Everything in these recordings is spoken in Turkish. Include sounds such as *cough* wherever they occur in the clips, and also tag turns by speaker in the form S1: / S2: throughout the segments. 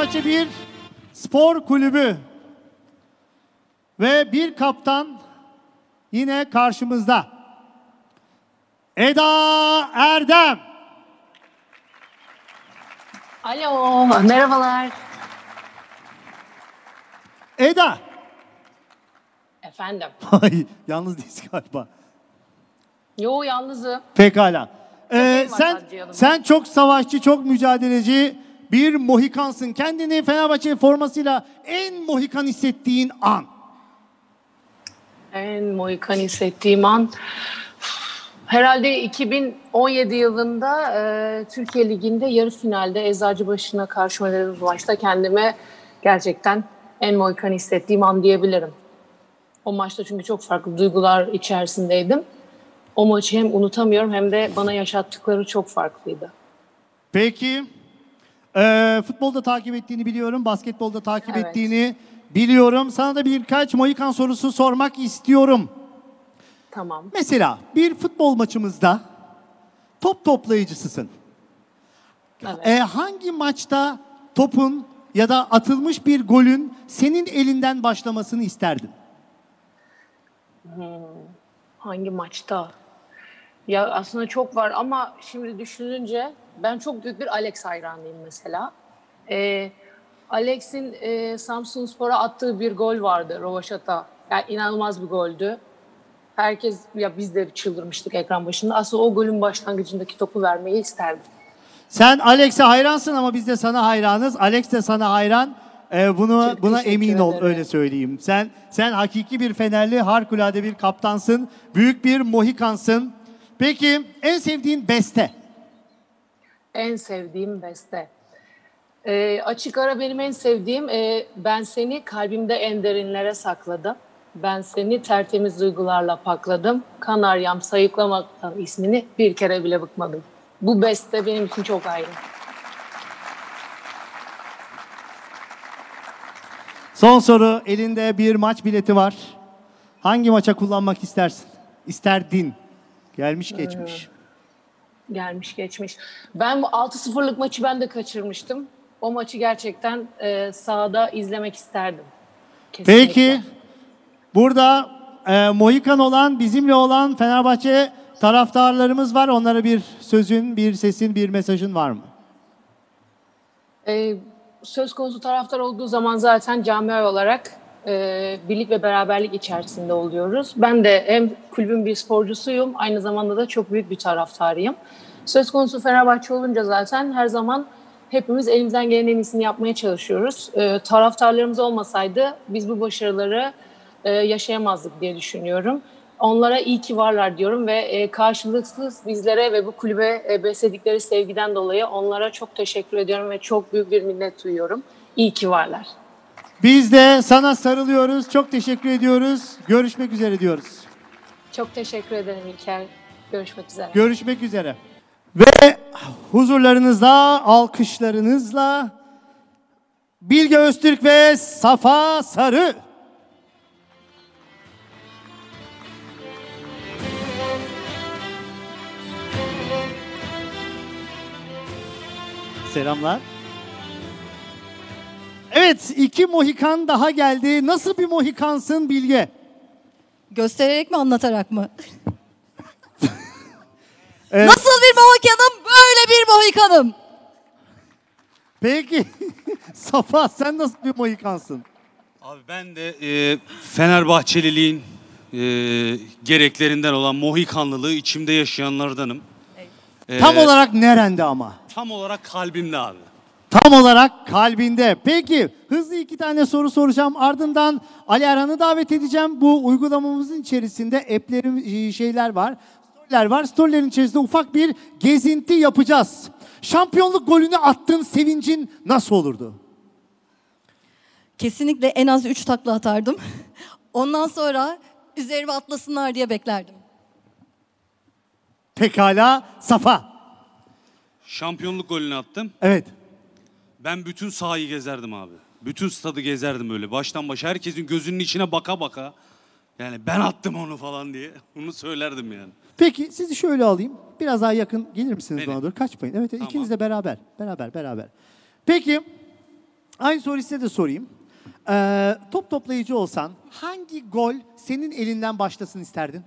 S1: Fenerbahçe bir spor kulübü ve bir kaptan yine karşımızda. Eda Erdem.
S2: Alo, merhabalar.
S1: Eda.
S2: Efendim. *laughs*
S1: Ay, yalnız değilsin galiba.
S2: Yo yalnızım.
S1: Pekala. Ee, sen sen çok savaşçı, çok mücadeleci bir mohikansın. Kendini Fenerbahçe formasıyla en mohikan hissettiğin an.
S2: En mohikan hissettiğim an herhalde 2017 yılında e, Türkiye Ligi'nde yarı finalde Eczacıbaşı'na karşı oynadığımız maçta kendime gerçekten en mohikan hissettiğim an diyebilirim. O maçta çünkü çok farklı duygular içerisindeydim. O maçı hem unutamıyorum hem de bana yaşattıkları çok farklıydı.
S1: Peki ee, futbolda takip ettiğini biliyorum, basketbolda takip
S2: Evet.
S1: ettiğini biliyorum. Sana da birkaç mohikan sorusu sormak istiyorum.
S2: Tamam.
S1: Mesela bir futbol maçımızda top toplayıcısısın.
S2: Evet.
S1: Ee, hangi maçta topun ya da atılmış bir golün senin elinden başlamasını isterdin?
S2: Hangi maçta? Ya aslında çok var ama şimdi düşününce ben çok büyük bir Alex hayranıyım mesela. Ee, Alex'in e, Samsun Spor'a attığı bir gol vardı Rovaşata. Yani inanılmaz bir goldü. Herkes ya biz de çıldırmıştık ekran başında. Aslında o golün başlangıcındaki topu vermeyi isterdim.
S1: Sen Alex'e hayransın ama biz de sana hayranız. Alex de sana hayran. Ee, bunu
S2: Çok
S1: buna emin ol
S2: ederim.
S1: öyle söyleyeyim. Sen sen hakiki bir Fenerli, harikulade bir kaptansın. Büyük bir mohikansın. Peki en sevdiğin beste?
S2: En sevdiğim beste. Ee, açık ara benim en sevdiğim e, ben seni kalbimde en derinlere sakladım. Ben seni tertemiz duygularla pakladım. Kanaryam sayıklamaktan ismini bir kere bile bıkmadım. Bu beste benim için çok ayrı.
S1: Son soru. Elinde bir maç bileti var. Hangi maça kullanmak istersin? İsterdin. Gelmiş geçmiş.
S2: Gelmiş geçmiş. Ben bu 6-0'lık maçı ben de kaçırmıştım. O maçı gerçekten e, sahada izlemek isterdim. Kesinlikle.
S1: Peki burada e, Mohikan olan, bizimle olan Fenerbahçe taraftarlarımız var. Onlara bir sözün, bir sesin, bir mesajın var mı?
S2: Ee, söz konusu taraftar olduğu zaman zaten camia olarak e, birlik ve beraberlik içerisinde oluyoruz. Ben de hem kulübün bir sporcusuyum, aynı zamanda da çok büyük bir taraftarıyım. Söz konusu Fenerbahçe olunca zaten her zaman hepimiz elimizden gelen en iyisini yapmaya çalışıyoruz. Ee, taraftarlarımız olmasaydı biz bu başarıları e, yaşayamazdık diye düşünüyorum. Onlara iyi ki varlar diyorum ve e, karşılıksız bizlere ve bu kulübe e, besledikleri sevgiden dolayı onlara çok teşekkür ediyorum ve çok büyük bir minnet duyuyorum. İyi ki varlar.
S1: Biz de sana sarılıyoruz. Çok teşekkür ediyoruz. Görüşmek üzere diyoruz.
S2: Çok teşekkür ederim İlker. Görüşmek üzere.
S1: Görüşmek üzere. Ve huzurlarınızda, alkışlarınızla Bilge Öztürk ve Safa Sarı. Selamlar. Evet, iki Mohikan daha geldi. Nasıl bir Mohikansın Bilge?
S3: Göstererek mi anlatarak mı? *laughs*
S1: Evet.
S3: Nasıl bir Mohikanım? Böyle bir Mohikanım.
S1: Peki, *laughs* Safa sen nasıl bir Mohikansın?
S4: Abi ben de e, Fenerbahçeliliğin e, gereklerinden olan Mohikanlılığı içimde yaşayanlardanım. E,
S1: Tam olarak nerende ama?
S4: tam olarak kalbimde abi.
S1: Tam olarak kalbinde. Peki hızlı iki tane soru soracağım. Ardından Ali Erhan'ı davet edeceğim. Bu uygulamamızın içerisinde app'lerin şeyler var. Storyler var. Storylerin içerisinde ufak bir gezinti yapacağız. Şampiyonluk golünü attığın sevincin nasıl olurdu?
S3: Kesinlikle en az 3 takla atardım. Ondan sonra üzerime atlasınlar diye beklerdim.
S1: Pekala Safa.
S4: Şampiyonluk golünü attım.
S1: Evet.
S4: Ben bütün sahayı gezerdim abi. Bütün stadı gezerdim öyle. Baştan başa herkesin gözünün içine baka baka. Yani ben attım onu falan diye. *laughs* Bunu söylerdim yani.
S1: Peki sizi şöyle alayım. Biraz daha yakın gelir misiniz
S4: Beni.
S1: bana doğru? Kaçmayın. Evet
S4: Tamam.
S1: ikiniz de beraber. Beraber beraber. Peki Aynı soruyu size de sorayım. Ee, top toplayıcı olsan hangi gol senin elinden başlasın isterdin?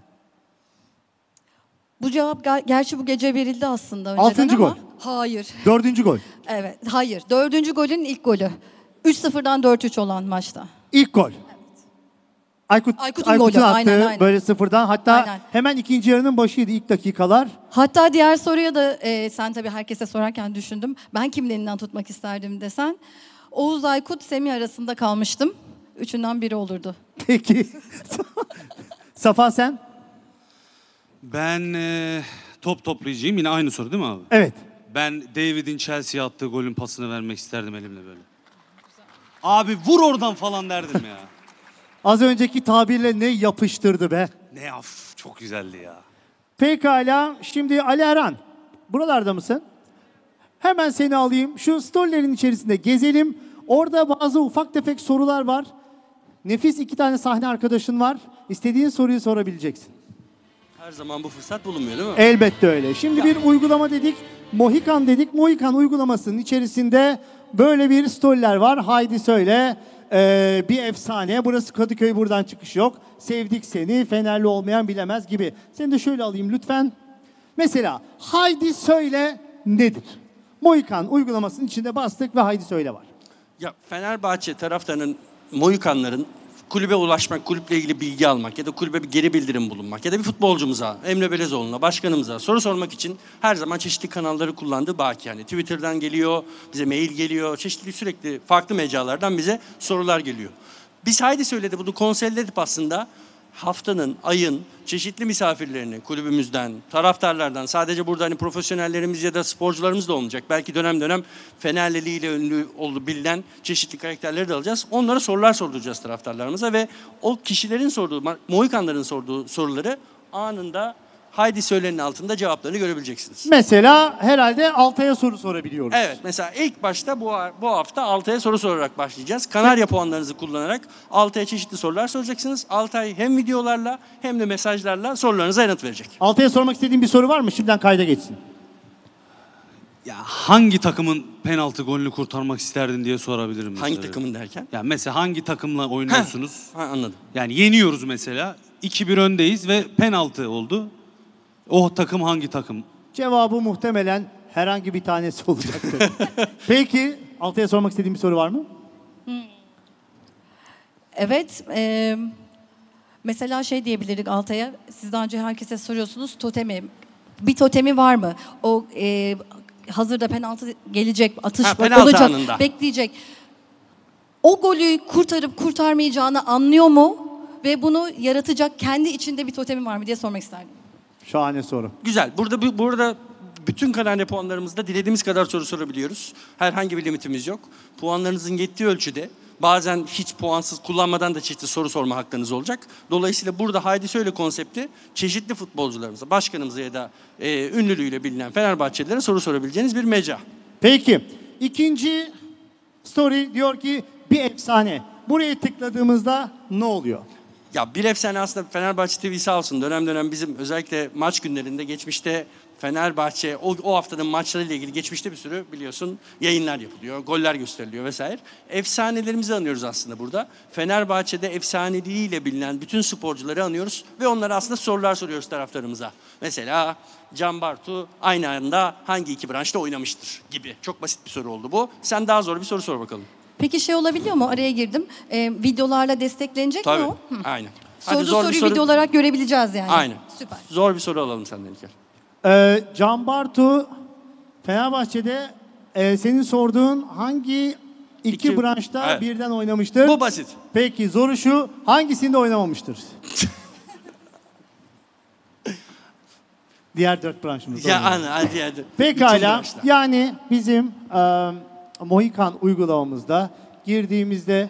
S3: Bu cevap ger- gerçi bu gece verildi aslında önceden
S1: Altıncı
S3: ama.
S1: gol.
S3: Hayır.
S1: Dördüncü gol.
S3: Evet. Hayır. Dördüncü golün ilk golü. 3-0'dan 4-3 olan maçta.
S1: İlk gol. Aykut,
S3: Aykut'un
S1: Aykut'un
S3: golü,
S1: attığı
S3: aynen, aynen.
S1: böyle sıfırdan hatta
S3: Aynen.
S1: hemen ikinci yarının başıydı ilk dakikalar.
S3: Hatta diğer soruya da e, sen tabii herkese sorarken düşündüm. Ben kimin elinden tutmak isterdim desen. Oğuz Aykut, Semih arasında kalmıştım. Üçünden biri olurdu.
S1: Peki. *laughs* Safa sen?
S4: Ben e, top toplayıcıyım. Yine aynı soru değil mi abi?
S1: Evet.
S4: Ben David'in Chelsea'ye attığı golün pasını vermek isterdim elimle böyle. Abi vur oradan falan derdim ya. *laughs*
S1: Az önceki tabirle ne yapıştırdı be.
S4: ne af çok güzeldi ya.
S1: Pekala. Şimdi Ali Erhan. Buralarda mısın? Hemen seni alayım. Şu storylerin içerisinde gezelim. Orada bazı ufak tefek sorular var. Nefis iki tane sahne arkadaşın var. İstediğin soruyu sorabileceksin.
S5: Her zaman bu fırsat bulunmuyor değil mi?
S1: Elbette öyle. Şimdi bir uygulama dedik. Mohikan dedik. Mohikan uygulamasının içerisinde böyle bir storyler var. Haydi söyle. Ee, bir efsane. Burası Kadıköy buradan çıkış yok. Sevdik seni. Fenerli olmayan bilemez gibi. Seni de şöyle alayım lütfen. Mesela haydi söyle nedir? Mohikan uygulamasının içinde bastık ve haydi söyle var.
S5: Ya Fenerbahçe taraftarının, Moyukanların kulübe ulaşmak, kulüple ilgili bilgi almak ya da kulübe bir geri bildirim bulunmak ya da bir futbolcumuza, Emre Belezoğlu'na, başkanımıza soru sormak için her zaman çeşitli kanalları kullandığı baki. Yani Twitter'dan geliyor, bize mail geliyor, çeşitli sürekli farklı mecralardan bize sorular geliyor. Biz haydi söyledi bunu edip aslında haftanın, ayın çeşitli misafirlerini kulübümüzden, taraftarlardan sadece burada hani profesyonellerimiz ya da sporcularımız da olmayacak. Belki dönem dönem Fenerliliğiyle ünlü oldu bilinen çeşitli karakterleri de alacağız. Onlara sorular sorduracağız taraftarlarımıza ve o kişilerin sorduğu, Mohikanların sorduğu soruları anında Haydi Söylen'in altında cevaplarını görebileceksiniz.
S1: Mesela herhalde Altay'a soru sorabiliyoruz.
S5: Evet mesela ilk başta bu, bu hafta Altay'a soru sorarak başlayacağız. Kanarya puanlarınızı kullanarak Altay'a çeşitli sorular soracaksınız. Altay hem videolarla hem de mesajlarla sorularınıza yanıt verecek.
S1: Altay'a sormak istediğin bir soru var mı? Şimdiden kayda geçsin.
S4: Ya hangi takımın penaltı golünü kurtarmak isterdin diye sorabilirim.
S5: Hangi
S4: mesela.
S5: takımın derken?
S4: Ya mesela hangi takımla oynuyorsunuz?
S5: Ha, anladım.
S4: Yani yeniyoruz mesela. 2-1 öndeyiz ve penaltı oldu. O takım hangi takım?
S1: Cevabı muhtemelen herhangi bir tanesi *laughs* olacaktır. Peki Altay'a sormak istediğin bir soru var mı?
S3: Evet. e, mesela şey diyebilirdik Altay'a. Siz daha önce herkese soruyorsunuz totemi. Bir totemi var mı? O e, hazırda penaltı gelecek, atış
S5: Ha, penaltı
S3: olacak,
S5: anında.
S3: bekleyecek. O golü kurtarıp kurtarmayacağını anlıyor mu? Ve bunu yaratacak kendi içinde bir totemi var mı diye sormak isterdim.
S1: Şahane soru.
S5: Güzel. Burada bu- burada bütün Kanarya puanlarımızda dilediğimiz kadar soru sorabiliyoruz. Herhangi bir limitimiz yok. Puanlarınızın yettiği ölçüde bazen hiç puansız kullanmadan da çeşitli soru sorma hakkınız olacak. Dolayısıyla burada Haydi Söyle konsepti çeşitli futbolcularımıza, başkanımıza ya da e, ünlülüğüyle bilinen Fenerbahçelilere soru sorabileceğiniz bir mecra.
S1: Peki ikinci story diyor ki bir efsane. Buraya tıkladığımızda ne oluyor?
S5: Ya bir efsane aslında Fenerbahçe TV sağ olsun dönem dönem bizim özellikle maç günlerinde geçmişte Fenerbahçe o, o haftanın maçlarıyla ilgili geçmişte bir sürü biliyorsun yayınlar yapılıyor, goller gösteriliyor vesaire. Efsanelerimizi anıyoruz aslında burada. Fenerbahçe'de efsaneliğiyle bilinen bütün sporcuları anıyoruz ve onlara aslında sorular soruyoruz taraftarımıza. Mesela Can Bartu aynı anda hangi iki branşta oynamıştır gibi. Çok basit bir soru oldu bu. Sen daha zor bir soru sor bakalım.
S3: Peki şey olabiliyor mu? Araya girdim. E, videolarla desteklenecek
S5: Tabii.
S3: mi o? Hı.
S5: Aynen. Hadi
S3: Sorduğu
S5: zor bir
S3: soruyu
S5: soru-
S3: video olarak görebileceğiz yani.
S5: Aynen.
S3: Süper.
S5: Zor bir soru alalım senden İlker.
S1: Ee, Can Bartu Fenerbahçe'de e, senin sorduğun hangi iki,
S5: İki-
S1: branşta
S5: Evet.
S1: birden oynamıştır?
S5: Bu basit.
S1: Peki zoru şu hangisinde oynamamıştır? *laughs* Diğer dört branşımızda
S5: Ya
S1: oynamamıştır.
S5: ana hadi hadi. Bütün
S1: Pekala.
S5: branşlar.
S1: Yani bizim e, Mohikan uygulamamızda girdiğimizde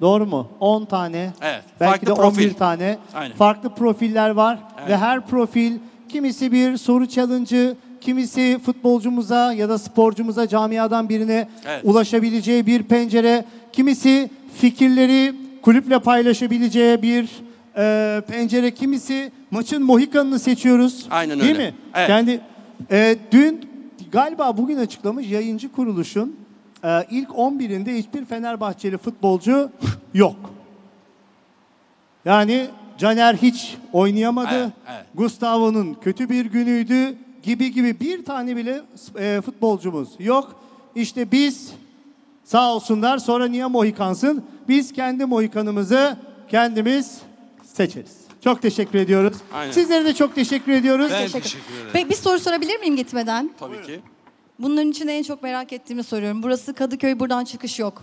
S1: doğru mu? 10 tane.
S5: Evet,
S1: Belki de 11
S5: profil.
S1: tane.
S5: Aynen.
S1: Farklı profiller var
S5: Evet.
S1: ve her profil kimisi bir soru challenge'ı, kimisi futbolcumuza ya da sporcumuza camiadan birine
S5: Evet.
S1: ulaşabileceği bir pencere, kimisi fikirleri kulüple paylaşabileceği bir e, pencere, kimisi maçın Mohikan'ını seçiyoruz.
S5: Aynen
S1: Değil
S5: öyle.
S1: mi?
S5: Evet.
S1: Yani e, dün galiba bugün açıklamış yayıncı kuruluşun e, ilk 11'inde hiçbir Fenerbahçeli futbolcu yok. Yani Caner hiç oynayamadı.
S5: Evet, evet.
S1: Gustavo'nun kötü bir günüydü gibi gibi bir tane bile e, futbolcumuz yok. İşte biz sağ olsunlar sonra niye Mohikansın? Biz kendi Mohikanımızı kendimiz seçeriz. Çok teşekkür ediyoruz.
S5: Aynen.
S1: Sizlere de çok teşekkür ediyoruz.
S4: Ben
S3: Teşekkür-
S4: teşekkür ederim.
S3: Peki bir soru sorabilir miyim gitmeden?
S5: Tabii ki.
S3: Bunların içinde en çok merak ettiğimi soruyorum. Burası Kadıköy, buradan çıkış yok.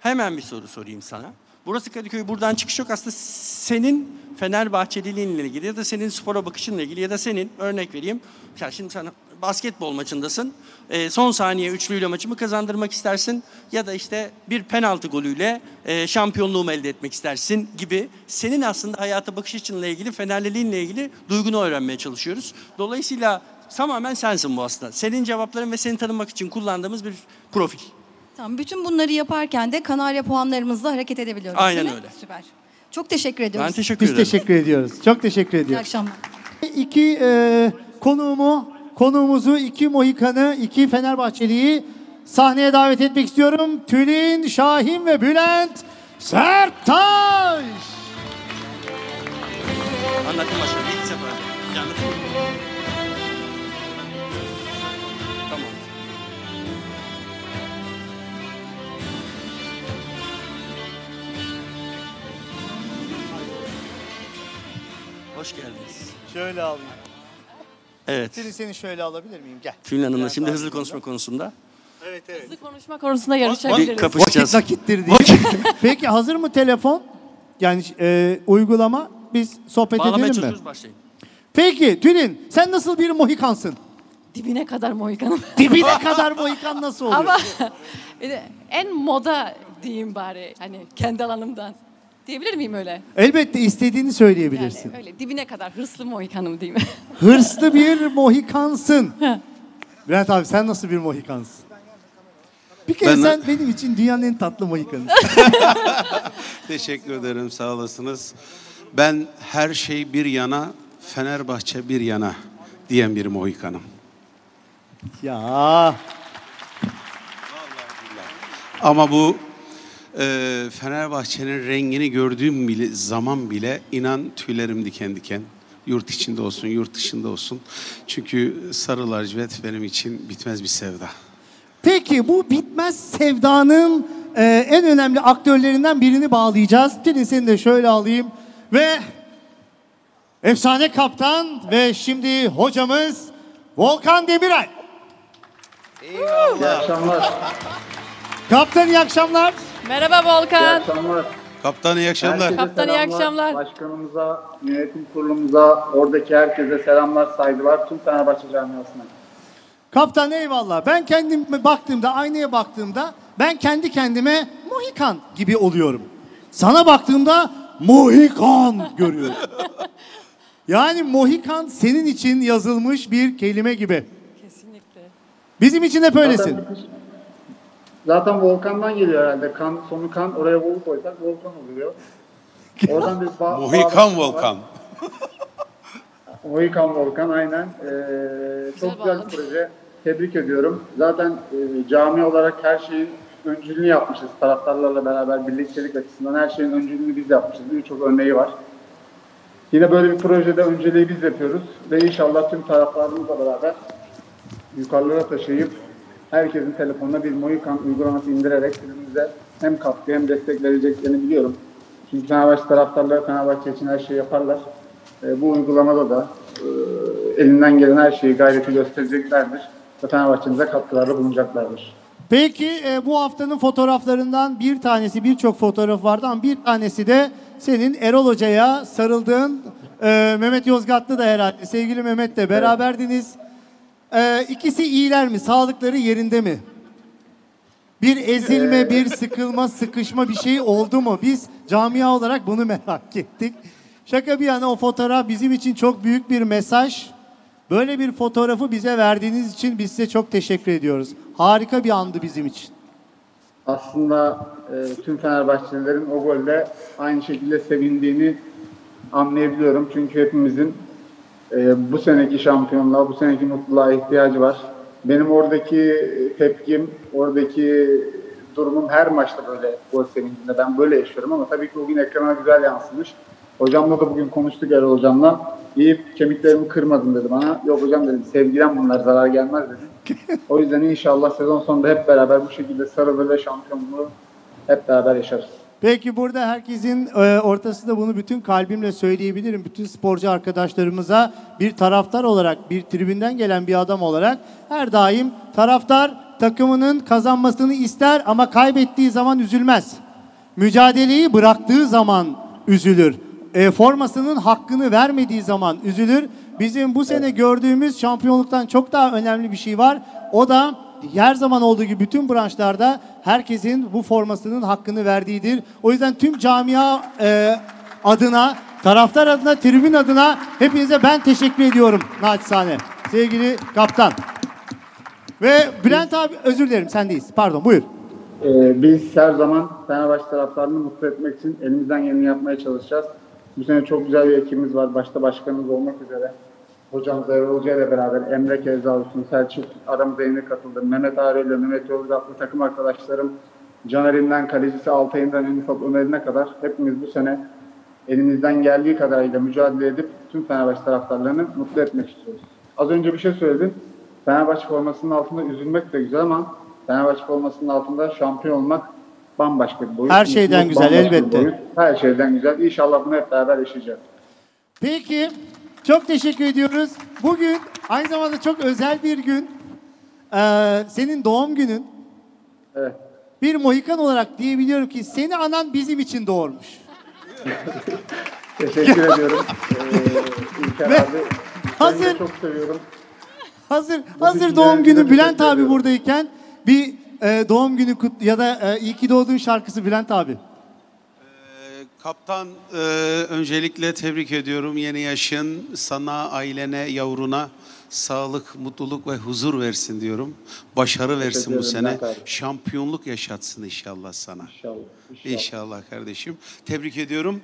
S5: Hemen bir soru sorayım sana. Burası Kadıköy buradan çıkış yok. Aslında senin Fenerbahçeliliğinle ilgili ya da senin spora bakışınla ilgili ya da senin örnek vereyim. Ya şimdi sen basketbol maçındasın. Ee, son saniye üçlüyle maçımı kazandırmak istersin ya da işte bir penaltı golüyle e, şampiyonluğumu elde etmek istersin gibi senin aslında hayata bakış açınla ilgili Fenerliliğinle ilgili duygunu öğrenmeye çalışıyoruz. Dolayısıyla tamamen sensin bu aslında. Senin cevapların ve seni tanımak için kullandığımız bir profil.
S3: Tamam, bütün bunları yaparken de Kanarya puanlarımızla hareket edebiliyoruz.
S5: Aynen
S3: değil mi?
S5: öyle.
S3: Süper. Çok teşekkür ediyoruz.
S5: Ben teşekkür
S1: Biz
S5: ederim.
S1: teşekkür ediyoruz. Çok teşekkür
S3: İyi
S1: ediyoruz.
S3: akşamlar.
S1: İki e, konuğumu, konuğumuzu, iki Mohikan'ı, iki Fenerbahçeli'yi sahneye davet etmek istiyorum. Tülin, Şahin ve Bülent Serttaş.
S5: Anlatayım başkanım. İlk sefer. Anlatayım Hoş geldiniz.
S1: Şöyle alayım.
S5: Evet.
S1: Tülin seni şöyle alabilir miyim? Gel.
S5: Tülin Hanım'la şimdi
S1: daha
S5: hızlı
S1: şurada.
S5: konuşma konusunda
S1: Evet evet.
S6: Hızlı konuşma konusunda
S5: bir
S6: yarışabiliriz.
S5: kapışacağız.
S1: Vakit nakittir diye. *laughs* Peki hazır mı telefon? Yani e, uygulama. Biz sohbet
S5: Bağlamaya
S1: edelim mi?
S5: çalışıyoruz başlayın.
S1: Peki Tülin sen nasıl bir Mohikansın?
S6: Dibine kadar Mohikan'ım. *laughs*
S1: Dibine kadar Mohikan nasıl *laughs* oluyor?
S6: Ama bir de en moda diyeyim bari. Hani kendi alanımdan. Diyebilir miyim öyle?
S1: Elbette istediğini söyleyebilirsin.
S6: Yani öyle dibine kadar hırslı Mohikan'ım diyeyim. *laughs*
S1: Hırslı bir Mohikansın. Bülent abi sen nasıl bir Mohikansın? Bir kere
S7: Ben-
S1: sen benim için dünyanın en tatlı Mohikanısın. *laughs*
S7: Teşekkür ederim sağ olasınız. Ben her şey bir yana, Fenerbahçe bir yana diyen bir Mohikanım.
S1: ya
S7: Ama bu e, Fenerbahçe'nin rengini gördüğüm bile, zaman bile inan tüylerim diken diken. Yurt içinde olsun, yurt dışında olsun. Çünkü sarı lacivert benim için bitmez bir sevda.
S1: Peki bu bitmez sevdanın e, en önemli aktörlerinden birini bağlayacağız. Tülin seni de şöyle alayım. Ve efsane kaptan ve şimdi hocamız Volkan Demirel.
S8: İyi akşamlar.
S1: Kaptan iyi akşamlar.
S6: Merhaba
S8: İyi
S6: Volkan.
S8: akşamlar.
S7: Kaptan iyi akşamlar.
S8: Herkese
S6: Kaptan, iyi
S8: selamlar.
S6: akşamlar.
S8: Başkanımıza, yönetim kurulumuza, oradaki herkese selamlar, saygılar. Tüm Fenerbahçe camiasına.
S1: Kaptan eyvallah. Ben kendime baktığımda, aynaya baktığımda ben kendi kendime Mohikan gibi oluyorum. Sana baktığımda Mohikan görüyorum. *laughs* yani Mohikan senin için yazılmış bir kelime gibi.
S6: Kesinlikle.
S1: Bizim için hep öylesin.
S8: Zaten, zaten Volkan'dan geliyor herhalde. Kan, sonu kan, oraya Vol koysak Volkan oluyor. Oradan bir ba- *laughs*
S7: Mohikan. Volkan. *laughs*
S8: Mohikan Volkan aynen. Ee, çok güzel bir proje. Tebrik ediyorum. Zaten e, cami olarak her şeyin öncülüğünü yapmışız. Taraftarlarla beraber birliktelik açısından her şeyin öncülüğünü biz yapmışız. Birçok örneği var. Yine böyle bir projede önceliği biz yapıyoruz. Ve inşallah tüm taraftarımızla beraber yukarılara taşıyıp herkesin telefonuna bir Mohikan uygulaması indirerek birbirimize hem katkı hem destek vereceklerini biliyorum. Çünkü Fenerbahçe taraftarları Fenerbahçe için her şeyi yaparlar. E, bu uygulamada da e, elinden gelen her şeyi gayreti göstereceklerdir. Ve Fenerbahçe'mize katkılarda bulunacaklardır.
S1: Peki e, bu haftanın fotoğraflarından bir tanesi, birçok fotoğraf vardı ama bir tanesi de senin Erol Hoca'ya sarıldığın e, Mehmet Yozgatlı da herhalde. Sevgili Mehmet'le beraberdiniz. E, ikisi iyiler mi? Sağlıkları yerinde mi? Bir ezilme, bir sıkılma, sıkışma bir şey oldu mu? Biz camia olarak bunu merak ettik. Şaka bir yana o fotoğraf bizim için çok büyük bir mesaj. Böyle bir fotoğrafı bize verdiğiniz için biz size çok teşekkür ediyoruz. Harika bir andı bizim için.
S8: Aslında e, tüm Fenerbahçelilerin o golde aynı şekilde sevindiğini anlayabiliyorum. Çünkü hepimizin e, bu seneki şampiyonluğa, bu seneki mutluluğa ihtiyacı var. benim oradaki tepkim, oradaki durumum her maçta böyle gol sevincinde. Ben böyle yaşıyorum ama tabii ki o gün ekrana güzel yansımış. Hocamla da bugün konuştuk Erol hocamla. İyi kemiklerimi kırmadın dedi bana. Yok hocam dedim sevgiden bunlar zarar gelmez dedim. o yüzden inşallah sezon sonunda hep beraber bu şekilde sarılır ve şampiyonluğu hep beraber yaşarız.
S1: Peki burada herkesin e, ortasında bunu bütün kalbimle söyleyebilirim. Bütün sporcu arkadaşlarımıza bir taraftar olarak, bir tribünden gelen bir adam olarak her daim taraftar takımının kazanmasını ister ama kaybettiği zaman üzülmez. Mücadeleyi bıraktığı zaman üzülür. E, formasının hakkını vermediği zaman üzülür. Bizim bu sene gördüğümüz şampiyonluktan çok daha önemli bir şey var. O da her zaman olduğu gibi bütün branşlarda herkesin bu formasının hakkını verdiğidir. O yüzden tüm camia e, adına, taraftar adına, tribün adına hepinize ben teşekkür ediyorum naçizane. Sevgili kaptan. Ve Bülent abi özür dilerim sendeyiz. Pardon buyur.
S8: Ee, biz her zaman Fenerbahçe taraftarını mutlu etmek için elimizden geleni yapmaya çalışacağız. Bu sene çok güzel bir ekibimiz var. Başta başkanımız olmak üzere. Hocamız Erol Hoca ile beraber Emre Keza olsun, Selçuk aramıza yeni katıldı. Mehmet Ağrı ile Mehmet Yozgatlı takım arkadaşlarım Caner'inden kalecisi Altay'ından en ufak Ömer'ine kadar hepimiz bu sene elimizden geldiği kadarıyla mücadele edip tüm Fenerbahçe taraftarlarını mutlu etmek istiyoruz. Az önce bir şey söyledin. Fenerbahçe formasının altında üzülmek de güzel ama Fenerbahçe formasının altında şampiyon olmak bambaşka bir boyut.
S1: Her şeyden
S8: Mutluluk
S1: güzel, elbette.
S8: Her şeyden güzel. İnşallah bunu hep beraber yaşayacağız.
S1: Peki çok teşekkür ediyoruz. Bugün aynı zamanda çok özel bir gün. Ee, senin doğum günün.
S8: Evet.
S1: Bir Mohikan olarak diyebiliyorum ki seni anan bizim için doğurmuş.
S8: Teşekkür ediyorum. *laughs* Ee, İlker
S1: Ve
S8: abi.
S1: hazır-
S8: çok seviyorum.
S1: Hazır hazır
S8: düşüncelerinize
S1: doğum günü Bülent abi
S8: ediyorum.
S1: buradayken bir e, doğum günü kut ya da e, iyi ki doğdun şarkısı Bülent abi.
S7: Kaptan e, öncelikle tebrik ediyorum yeni yaşın sana, ailene, yavruna sağlık, mutluluk ve huzur versin diyorum. Başarı versin bu sene. Şampiyonluk yaşatsın inşallah sana.
S8: İnşallah. İnşallah.
S7: İnşallah kardeşim. Tebrik ediyorum.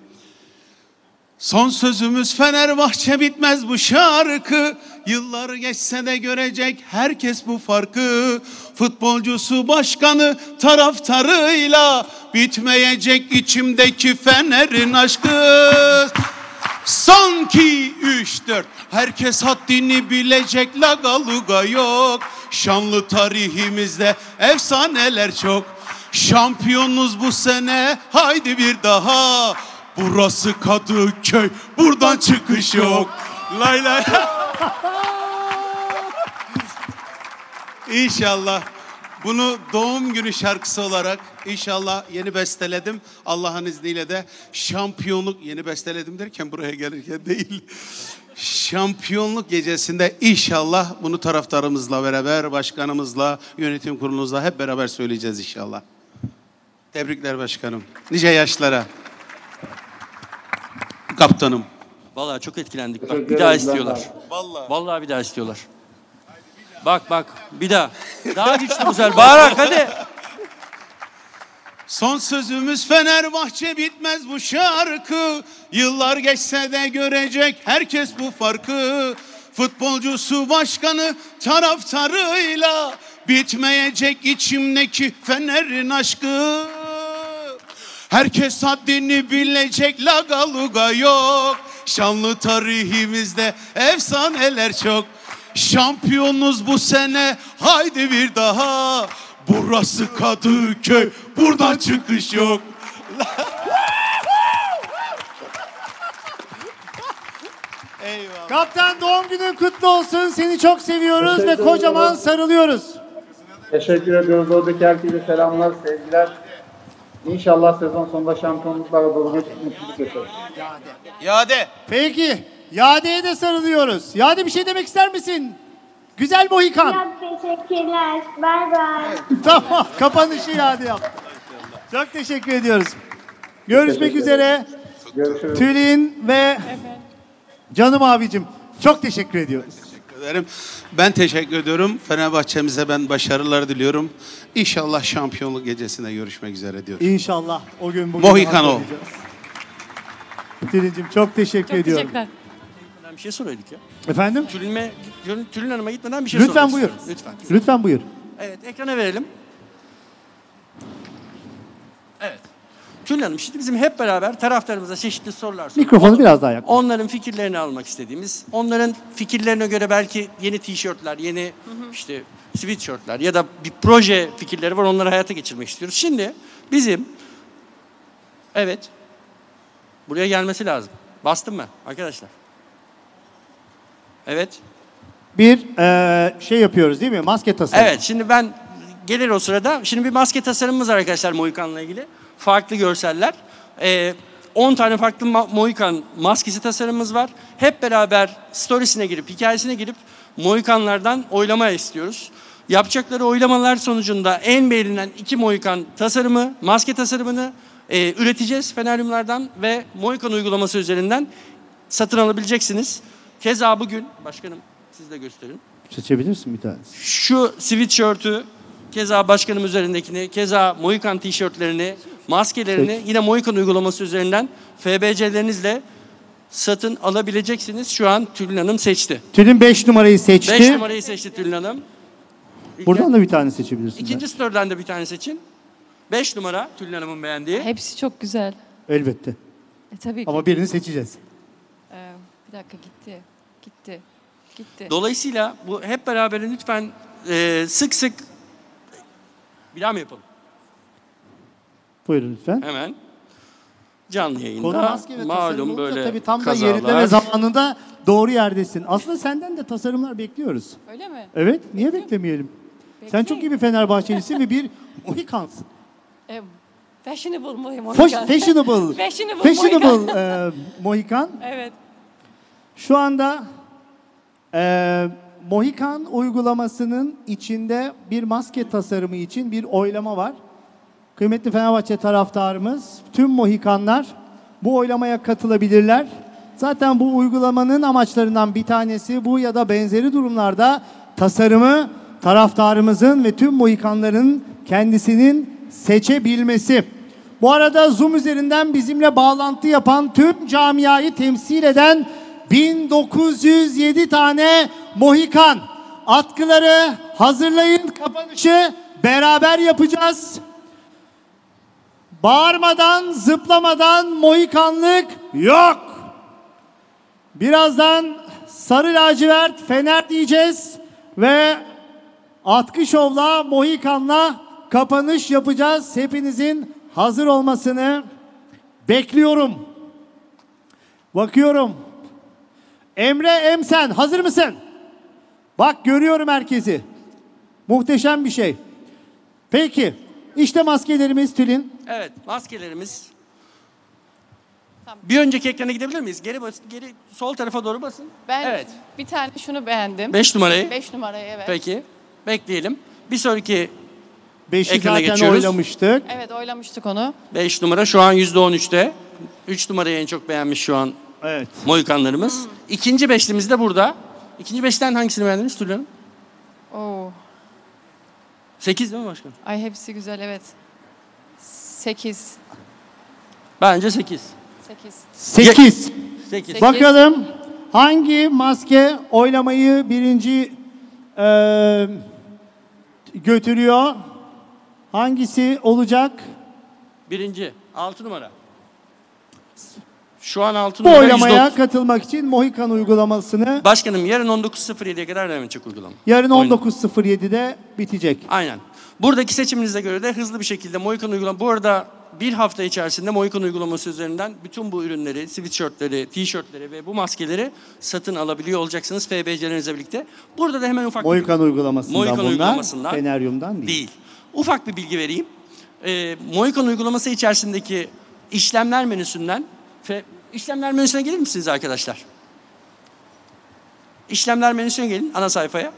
S7: Son sözümüz Fenerbahçe bitmez bu şarkı. Yıllar geçse de görecek herkes bu farkı. Futbolcusu başkanı taraftarıyla bitmeyecek içimdeki Fener'in aşkı. Son ki üç dört herkes haddini bilecek lagaluga yok. Şanlı tarihimizde efsaneler çok. Şampiyonuz bu sene haydi bir daha. Burası Kadıköy buradan çıkış yok. Lay lay. İnşallah bunu doğum günü şarkısı olarak inşallah yeni besteledim. Allah'ın izniyle de şampiyonluk yeni besteledim derken buraya gelirken değil. Şampiyonluk gecesinde inşallah bunu taraftarımızla beraber, başkanımızla, yönetim kurulumuzla hep beraber söyleyeceğiz inşallah. Tebrikler başkanım. Nice yaşlara. Kaptanım.
S5: Vallahi çok etkilendik. Bak
S8: Teşekkür
S5: bir daha
S8: ederim
S5: istiyorlar.
S7: Vallahi.
S5: Vallahi bir daha istiyorlar. Bak bak bir daha. Daha güçlü güzel. Bağırarak hadi.
S7: Son sözümüz Fenerbahçe bitmez bu şarkı. Yıllar geçse de görecek herkes bu farkı. Futbolcusu başkanı taraftarıyla bitmeyecek içimdeki Fener'in aşkı. Herkes haddini bilecek lagaluga yok. Şanlı tarihimizde efsaneler çok. Şampiyonuz bu sene haydi bir daha. Burası Kadıköy buradan çıkış yok. *laughs* Eyvallah.
S1: Kaptan doğum günün kutlu olsun. Seni çok seviyoruz ve
S8: Teşekkür
S1: kocaman
S8: ederim.
S1: sarılıyoruz.
S8: Teşekkür ediyoruz. Oradaki herkese selamlar, sevgiler. İnşallah sezon sonunda şampiyonluklarla dolu bir mutluluk yaşarız.
S7: Yade.
S1: Peki Yade'ye de sarılıyoruz. Yade bir şey demek ister misin? Güzel Mohikan.
S9: Çok teşekkürler. Bay bay. *laughs*
S1: tamam kapanışı Yade yaptı. Çok teşekkür ediyoruz. Görüşmek
S8: Teşekkür
S1: üzere.
S8: Görüşürüz.
S1: Tülin ve canım abicim çok teşekkür ediyoruz.
S7: Ederim. Ben teşekkür ediyorum. Fenerbahçe'mize ben başarılar diliyorum. İnşallah şampiyonluk gecesinde görüşmek üzere diyorum.
S1: İnşallah o gün bugün
S7: Mohikan ol.
S1: Tülin'cim çok teşekkür
S6: Çok
S1: ediyorum.
S6: teşekkürler.
S5: bir şey soraydık ya.
S1: Efendim?
S5: Tülin, Tülin Hanım'a gitmeden bir şey
S1: Lütfen
S5: sormak
S1: buyur.
S5: istiyoruz. Lütfen.
S1: Lütfen buyur.
S5: Evet ekrana verelim. Evet. Tülin Hanım şimdi bizim hep beraber taraftarımıza çeşitli sorular sorduk.
S1: Mikrofonu biraz daha yak.
S5: Onların fikirlerini almak istediğimiz, onların fikirlerine göre belki yeni tişörtler, yeni işte sweatshirtler ya da bir proje fikirleri var onları hayata geçirmek istiyoruz. Şimdi bizim evet buraya gelmesi lazım. Bastım mı arkadaşlar? Evet.
S1: Bir eee, şey yapıyoruz değil mi? Maske tasarımı.
S5: Evet şimdi ben gelir o sırada. Şimdi bir maske tasarımımız var arkadaşlar Mohikan'la ilgili. Farklı görseller. Ee, 10 tane farklı Mohikan maskesi tasarımımız var. Hep beraber storiesine girip, hikayesine girip Mohikanlardan oylama istiyoruz. Yapacakları oylamalar sonucunda en beğenilen iki Mohikan tasarımı, maske tasarımını e, üreteceğiz Feneryumlardan ve Mohikan uygulaması üzerinden satın alabileceksiniz. Keza bugün, başkanım siz de gösterin.
S1: Seçebilirsin bir tanesi.
S5: Şu sweatshirt'ü, keza başkanım üzerindekini, keza Mohikan tişörtlerini, maskelerini
S1: Seç.
S5: yine Mohikan uygulaması üzerinden FBC'lerinizle satın alabileceksiniz. Şu an Tülin Hanım seçti.
S1: Tülin 5 numarayı seçti.
S5: 5 numarayı seçti Tülin Hanım.
S1: Buradan da bir tane seçebilirsin.
S5: İkinci store'dan da bir tane seçin. 5 numara Tülin Hanım'ın beğendiği.
S6: Hepsi çok güzel.
S1: Elbette.
S6: E, tabii ki.
S1: Ama birini seçeceğiz.
S6: Ee, bir dakika gitti. Gitti. Gitti.
S5: Dolayısıyla bu hep beraber lütfen e, sık sık bir daha mı yapalım?
S1: Buyurun lütfen.
S5: Hemen. Canlı yayında
S1: Konu maske ve
S5: malum
S1: olunca
S5: böyle
S1: tabii tam da
S5: kazalar.
S1: yerinde ve zamanında doğru yerdesin. Aslında senden de tasarımlar bekliyoruz.
S6: Öyle mi?
S1: Evet, niye beklemeyelim? Sen çok iyi bir Fenerbahçelisin ve bir Mohikansın. *laughs*
S6: E, fashionable?
S1: Foş- fashionable. *laughs*
S6: Fashionable.
S1: Fashionable
S6: Mohikan.
S1: e, Mohikan.
S6: Evet.
S1: Şu anda e, Mohikan uygulamasının içinde bir maske tasarımı için bir oylama var. Kıymetli Fenerbahçe taraftarımız, tüm Mohikanlar bu oylamaya katılabilirler. Zaten bu uygulamanın amaçlarından bir tanesi bu ya da benzeri durumlarda tasarımı taraftarımızın ve tüm Mohikanların kendisinin seçebilmesi. Bu arada Zoom üzerinden bizimle bağlantı yapan tüm camiayı temsil eden 1907 tane Mohikan atkıları hazırlayın kapanışı beraber yapacağız. Bağırmadan, zıplamadan Mohikanlık yok. Birazdan sarı lacivert fener diyeceğiz ve atkı şovla Mohikan'la kapanış yapacağız. Hepinizin hazır olmasını bekliyorum. Bakıyorum. Emre Emsen hazır mısın? Bak görüyorum herkesi. Muhteşem bir şey. Peki. işte maskelerimiz Tülin.
S5: Evet, maskelerimiz. Bir önceki ekrana gidebilir miyiz? Geri bas, geri sol tarafa doğru basın.
S6: Ben
S5: Evet.
S6: bir tane şunu beğendim.
S5: 5 numarayı.
S6: 5 numarayı evet.
S5: Peki. Bekleyelim. Bir sonraki
S1: Beşi
S5: Ekrana
S1: zaten
S5: geçiyoruz.
S1: oylamıştık.
S6: Evet oylamıştık onu.
S5: 5 numara şu an %13'te. 3 numarayı en çok beğenmiş şu an
S1: Evet.
S5: Mohikanlarımız. İkinci beşlimiz de burada. İkinci beşten hangisini beğendiniz Tülin Hanım?
S6: Oo.
S5: 8 değil mi başkan?
S6: Ay hepsi güzel evet. 8.
S5: Bence 8.
S6: 8.
S1: 8.
S5: 8.
S1: Bakalım hangi maske oylamayı birinci eee, götürüyor? Hangisi olacak?
S5: Birinci. 6 numara. Şu an 6
S1: Bu oylamaya
S5: %30.
S1: katılmak için Mohikan uygulamasını
S5: Başkanım yarın 19.07'ye kadar devam edecek uygulama.
S1: yarın
S5: Oyun.
S1: 19.07'de bitecek.
S5: Aynen. Buradaki seçiminize göre de hızlı bir şekilde Mohikan uygulama. Bu arada bir hafta içerisinde Mohikan uygulaması üzerinden bütün bu ürünleri, sweatshirtleri, tişörtleri ve bu maskeleri satın alabiliyor olacaksınız FBC'lerinizle birlikte. Burada da hemen ufak bir
S1: Mohikan uygulamasından
S5: Mohikan
S1: bunlar.
S5: uygulamasından
S1: Feneryum'dan değil.
S5: değil. Ufak bir bilgi vereyim. Ee, Mohikan uygulaması içerisindeki işlemler menüsünden işlemler menüsüne gelir misiniz arkadaşlar? İşlemler menüsüne gelin ana sayfaya.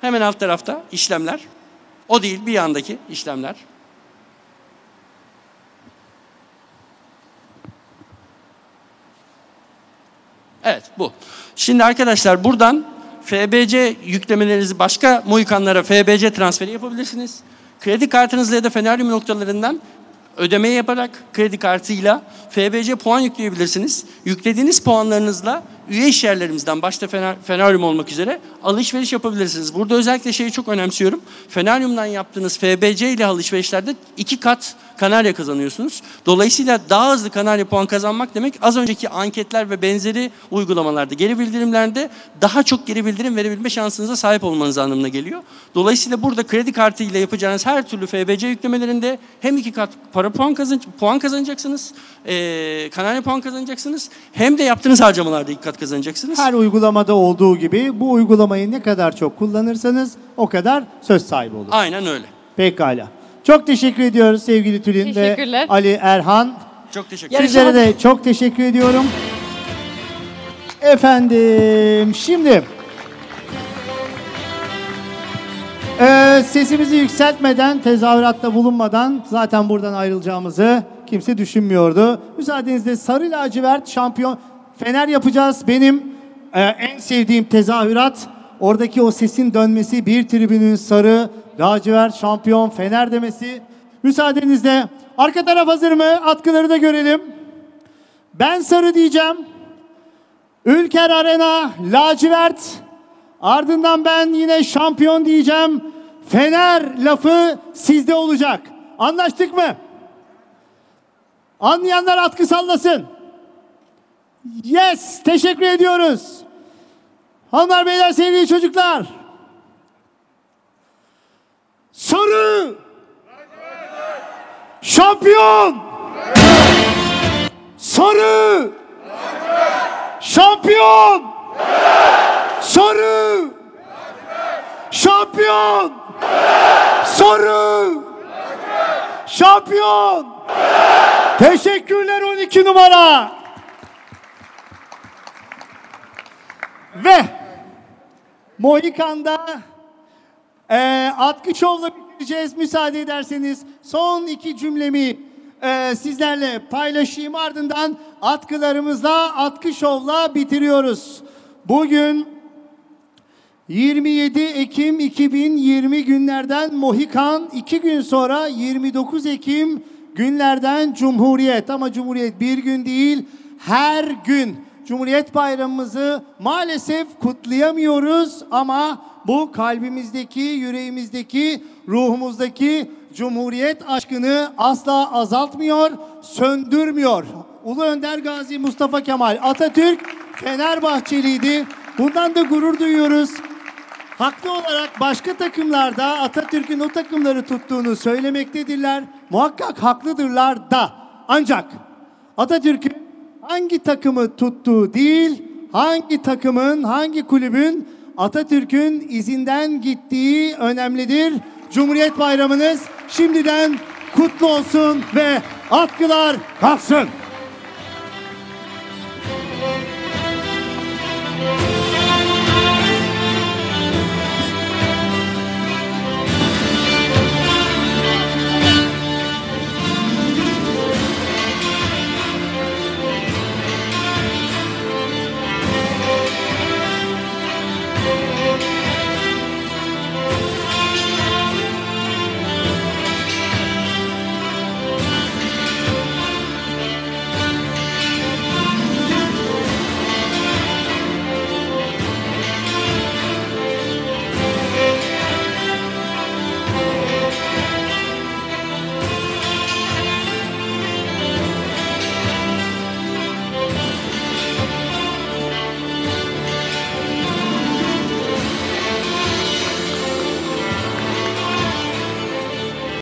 S5: Hemen alt tarafta işlemler. O değil bir yandaki işlemler. Evet bu. Şimdi arkadaşlar buradan FBC yüklemelerinizi başka Mohikanlara FBC transferi yapabilirsiniz. Kredi kartınızla ya da Feneryum noktalarından Ödeme yaparak kredi kartıyla FBC puan yükleyebilirsiniz. Yüklediğiniz puanlarınızla üye iş yerlerimizden başta Fener, Feneryum olmak üzere alışveriş yapabilirsiniz. Burada özellikle şeyi çok önemsiyorum. Feneryum'dan yaptığınız FBC ile alışverişlerde iki kat Kanarya kazanıyorsunuz. Dolayısıyla daha hızlı Kanarya puan kazanmak demek az önceki anketler ve benzeri uygulamalarda, geri bildirimlerde daha çok geri bildirim verebilme şansınıza sahip olmanız anlamına geliyor. Dolayısıyla burada kredi kartı ile yapacağınız her türlü FBC yüklemelerinde hem iki kat para puan, kazan puan kazanacaksınız, ee, Kanarya puan kazanacaksınız, hem de yaptığınız harcamalarda iki kat kazanacaksınız.
S1: Her uygulamada olduğu gibi bu uygulamayı ne kadar çok kullanırsanız o kadar söz sahibi olur.
S5: Aynen öyle.
S1: Pekala. Çok teşekkür ediyoruz sevgili Tülin ve
S6: Teşekkürler.
S1: Ali Erhan.
S5: Çok teşekkür ederim.
S1: Sizlere de çok teşekkür ediyorum. Efendim şimdi Ee, sesimizi yükseltmeden, tezahüratta bulunmadan zaten buradan ayrılacağımızı kimse düşünmüyordu. Müsaadenizle sarı lacivert şampiyon Fener yapacağız. Benim e, en sevdiğim tezahürat oradaki o sesin dönmesi, bir tribünün sarı lacivert şampiyon Fener demesi. Müsaadenizle arka taraf hazır mı? Atkıları da görelim. Ben sarı diyeceğim. Ülker Arena lacivert. Ardından ben yine şampiyon diyeceğim. Fener lafı sizde olacak. Anlaştık mı? Anlayanlar atkı sallasın. Yes, teşekkür ediyoruz. Hanımlar beyler sevgili çocuklar. Sarı. Şampiyon. Sarı. Şampiyon. Sarı. Şampiyon. Sarı. Şampiyon. Teşekkürler 12 numara. Ve Mohikan'da e, atkı şovla bitireceğiz. Müsaade ederseniz son iki cümlemi e, sizlerle paylaşayım. Ardından atkılarımızla atkı şovla bitiriyoruz. Bugün 27 Ekim 2020 günlerden Mohikan, iki gün sonra 29 Ekim günlerden Cumhuriyet. Ama Cumhuriyet bir gün değil, her gün Cumhuriyet Bayramımızı maalesef kutlayamıyoruz ama bu kalbimizdeki, yüreğimizdeki, ruhumuzdaki Cumhuriyet aşkını asla azaltmıyor, söndürmüyor. Ulu Önder Gazi Mustafa Kemal Atatürk Fenerbahçeliydi. Bundan da gurur duyuyoruz. Haklı olarak başka takımlarda Atatürk'ün o takımları tuttuğunu söylemektedirler. Muhakkak haklıdırlar da. Ancak Atatürk'ün hangi takımı tuttuğu değil, hangi takımın, hangi kulübün Atatürk'ün izinden gittiği önemlidir. Cumhuriyet Bayramınız şimdiden kutlu olsun ve atkılar kalksın.